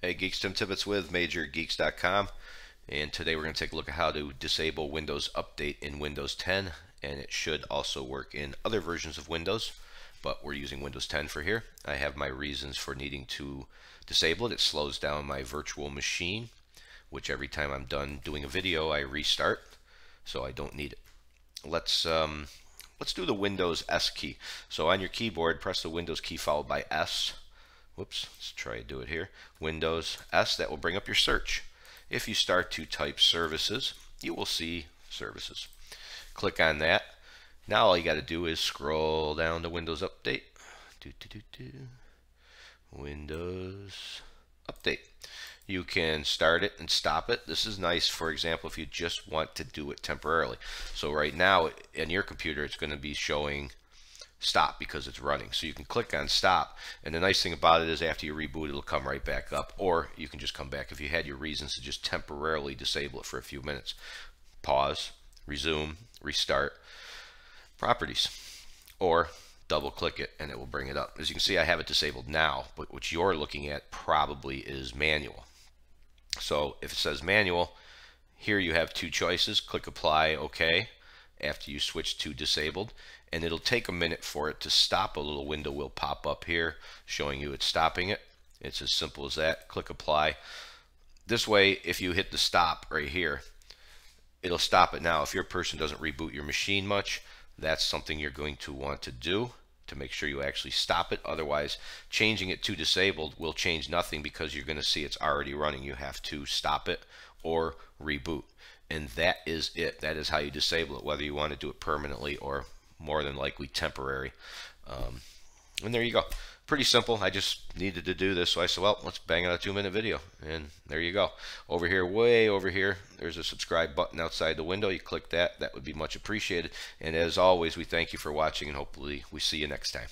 Hey Geeks, Tim Tibbetts with MajorGeeks.com and today we're going to take a look at how to disable Windows Update in Windows 10 and it should also work in other versions of Windows but we're using Windows 10 for here. I have my reasons for needing to disable it. It slows down my virtual machine which every time I'm done doing a video I restart so I don't need it. Let's um, let's do the Windows S key. So on your keyboard press the Windows key followed by S whoops, let's try to do it here. Windows S, that will bring up your search. If you start to type services, you will see services. Click on that. Now all you got to do is scroll down to Windows Update. Do, do, do, do. Windows Update. You can start it and stop it. This is nice, for example, if you just want to do it temporarily. So right now, in your computer, it's going to be showing stop because it's running. So you can click on stop. And the nice thing about it is after you reboot, it'll come right back up. Or you can just come back if you had your reasons to just temporarily disable it for a few minutes. Pause, resume, restart, properties. Or double click it and it will bring it up. As you can see, I have it disabled now, but what you're looking at probably is manual. So if it says manual, here you have two choices. Click apply, OK after you switch to disabled and it'll take a minute for it to stop. A little window will pop up here showing you it's stopping it. It's as simple as that. Click apply. This way if you hit the stop right here it'll stop it. Now if your person doesn't reboot your machine much that's something you're going to want to do to make sure you actually stop it. Otherwise changing it to disabled will change nothing because you're going to see it's already running. You have to stop it or reboot and that is it. That is how you disable it, whether you want to do it permanently or more than likely temporary. Um, and there you go. Pretty simple. I just needed to do this, so I said, well, let's bang out a two-minute video. And there you go. Over here, way over here, there's a subscribe button outside the window. You click that. That would be much appreciated. And as always, we thank you for watching, and hopefully we see you next time.